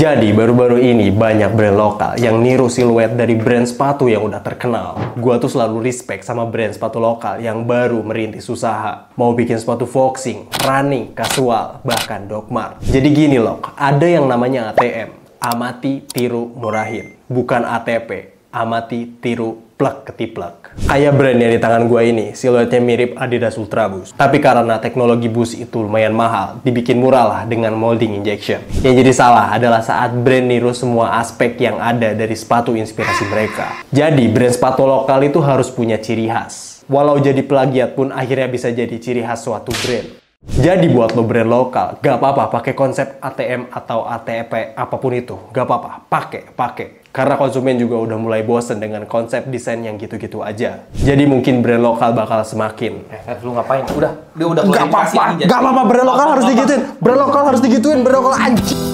Jadi baru-baru ini banyak brand lokal yang niru siluet dari brand sepatu yang udah terkenal. Gua tuh selalu respect sama brand sepatu lokal yang baru merintis usaha. Mau bikin sepatu foxing, running, casual, bahkan dogmart. Jadi gini loh, ada yang namanya ATM. Amati, tiru, murahin. Bukan ATP. Amati, tiru, plek ketiplek. Kayak brand yang di tangan gue ini, siluetnya mirip Adidas Ultra Boost. Tapi karena teknologi boost itu lumayan mahal, dibikin murah lah dengan molding injection. Yang jadi salah adalah saat brand niru semua aspek yang ada dari sepatu inspirasi mereka. Jadi brand sepatu lokal itu harus punya ciri khas. Walau jadi plagiat pun akhirnya bisa jadi ciri khas suatu brand. Jadi buat lo brand lokal, gak apa-apa pakai konsep ATM atau ATP apa pun itu, gak apa-apa, pakai, pakai. Karena konsumen juga udah mulai bosen dengan konsep desain yang gitu-gitu aja. Jadi mungkin brand lokal bakal semakin. Eh, lu ngapain? Udah, dia udah Gak apa-apa, gak apa-apa brand lokal harus digituin. Brand lokal harus digituin, brand lokal anjing.